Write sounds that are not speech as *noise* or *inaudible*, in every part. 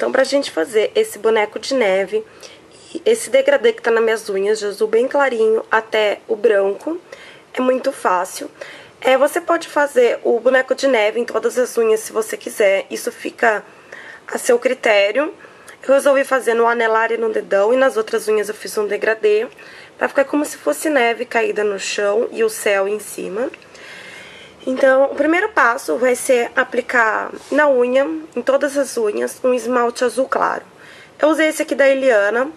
então pra gente fazer esse boneco de neve, esse degradê que tá nas minhas unhas, de azul bem clarinho até o branco, é muito fácil. É, você pode fazer o boneco de neve em todas as unhas se você quiser, isso fica a seu critério. Eu resolvi fazer no anelar e no dedão, e nas outras unhas eu fiz um degradê, pra ficar como se fosse neve caída no chão e o céu em cima. Então, o primeiro passo vai ser aplicar na unha, em todas as unhas, um esmalte azul claro. Eu usei esse aqui da Eliana,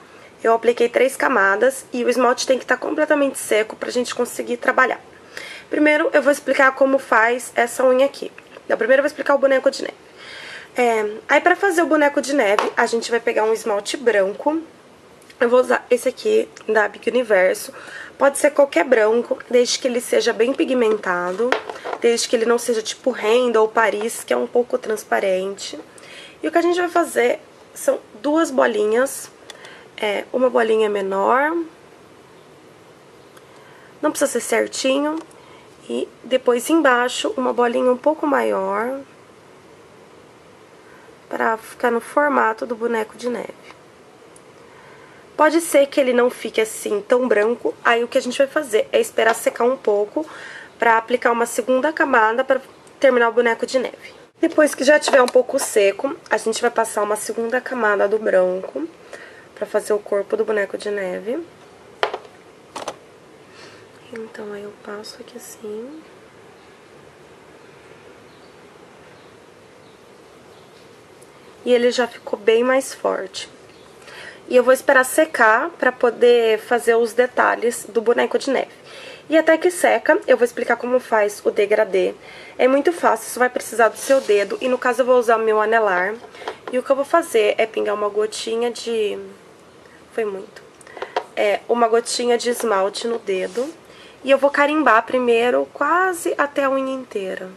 eu apliquei três camadas e o esmalte tem que estar tá completamente seco pra gente conseguir trabalhar. Primeiro, eu vou explicar como faz essa unha aqui. Então, primeiro eu vou explicar o boneco de neve. É, aí, pra fazer o boneco de neve, a gente vai pegar um esmalte branco. Eu vou usar esse aqui da Big Universo. Pode ser qualquer branco, desde que ele seja bem pigmentado, desde que ele não seja tipo Renda ou Paris, que é um pouco transparente. E o que a gente vai fazer são duas bolinhas, é, uma bolinha menor, não precisa ser certinho, e depois embaixo uma bolinha um pouco maior, para ficar no formato do boneco de neve. Pode ser que ele não fique assim tão branco, aí o que a gente vai fazer é esperar secar um pouco para aplicar uma segunda camada para terminar o boneco de neve. Depois que já tiver um pouco seco, a gente vai passar uma segunda camada do branco para fazer o corpo do boneco de neve. Então, aí eu passo aqui assim. E ele já ficou bem mais forte. E eu vou esperar secar para poder fazer os detalhes do boneco de neve. E até que seca, eu vou explicar como faz o degradê. É muito fácil, só vai precisar do seu dedo. E no caso eu vou usar o meu anelar. E o que eu vou fazer é pingar uma gotinha de... Foi muito. É, uma gotinha de esmalte no dedo. E eu vou carimbar primeiro quase até a unha inteira.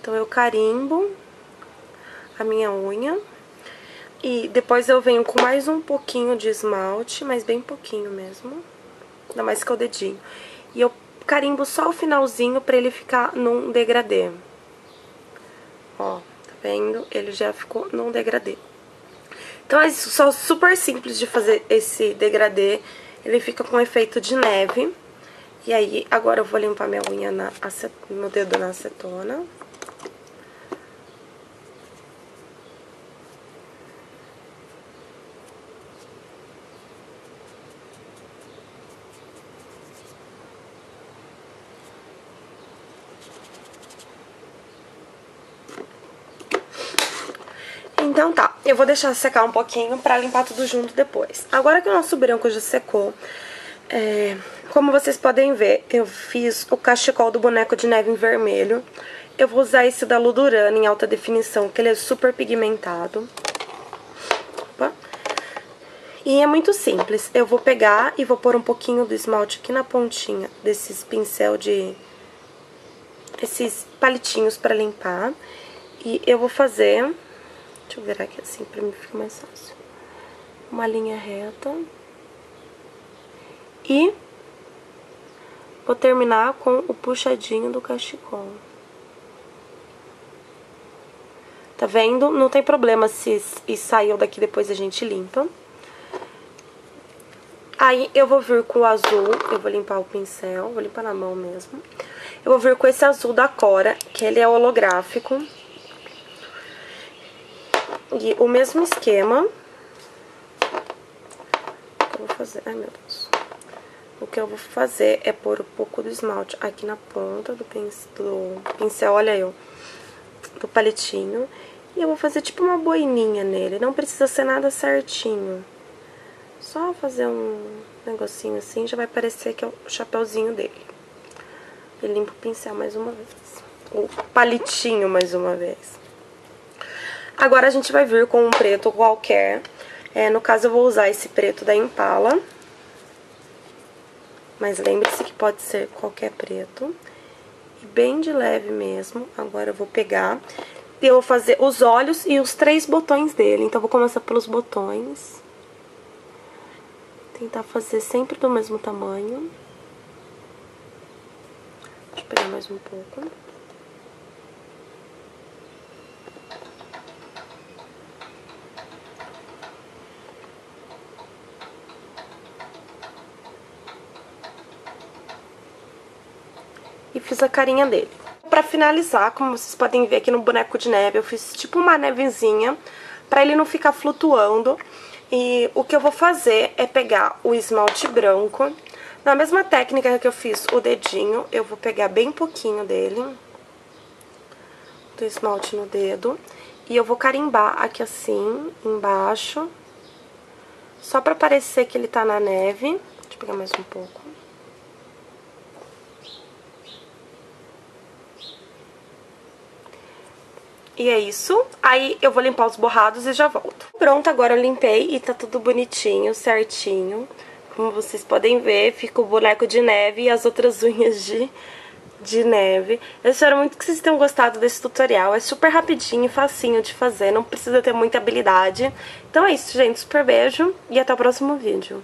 Então eu carimbo a minha unha. E depois eu venho com mais um pouquinho de esmalte, mas bem pouquinho mesmo. Ainda mais que é o dedinho. E eu carimbo só o finalzinho pra ele ficar num degradê. Ó, tá vendo? Ele já ficou num degradê. Então é só super simples de fazer esse degradê. Ele fica com efeito de neve. E aí, agora eu vou limpar minha unha, na, meu dedo na acetona. Então tá, eu vou deixar secar um pouquinho pra limpar tudo junto depois. Agora que o nosso branco já secou, é, como vocês podem ver, eu fiz o cachecol do boneco de neve em vermelho. Eu vou usar esse da Ludurana em alta definição, que ele é super pigmentado. Opa. E é muito simples. Eu vou pegar e vou pôr um pouquinho do esmalte aqui na pontinha desses pincel de... Esses palitinhos pra limpar. E eu vou fazer Deixa eu virar aqui assim pra mim ficar mais fácil. Uma linha reta. E vou terminar com o puxadinho do cachecol. Tá vendo? Não tem problema se saiu daqui depois a gente limpa. Aí eu vou vir com o azul, eu vou limpar o pincel, vou limpar na mão mesmo. Eu vou vir com esse azul da Cora, que ele é holográfico. E o mesmo esquema. Que eu vou fazer? Ai, meu Deus. O que eu vou fazer é pôr um pouco do esmalte aqui na ponta do pincel, do pincel olha eu, do palitinho. E eu vou fazer tipo uma boininha nele, não precisa ser nada certinho. Só fazer um negocinho assim, já vai parecer que é o chapéuzinho dele. E limpo o pincel mais uma vez. O palitinho mais uma vez. Agora a gente vai vir com um preto qualquer. É, no caso eu vou usar esse preto da Impala. Mas lembre-se que pode ser qualquer preto. E bem de leve mesmo. Agora eu vou pegar e eu vou fazer os olhos e os três botões dele. Então eu vou começar pelos botões. Tentar fazer sempre do mesmo tamanho. Deixa eu pegar mais um pouco. E fiz a carinha dele. Pra finalizar, como vocês podem ver aqui no boneco de neve, eu fiz tipo uma nevezinha pra ele não ficar flutuando. E o que eu vou fazer é pegar o esmalte branco. Na mesma técnica que eu fiz o dedinho, eu vou pegar bem pouquinho dele. Do esmalte no dedo. E eu vou carimbar aqui assim, embaixo. Só pra parecer que ele tá na neve. Deixa eu pegar mais um pouco. E é isso. Aí eu vou limpar os borrados e já volto. Pronto, agora eu limpei e tá tudo bonitinho, certinho. Como vocês podem ver, fica o boneco de neve e as outras *laughs* unhas de, de neve. Eu espero muito que vocês tenham gostado desse tutorial. É super rapidinho e facinho de fazer, não precisa ter muita habilidade. Então é isso, gente. Super beijo e até o próximo vídeo.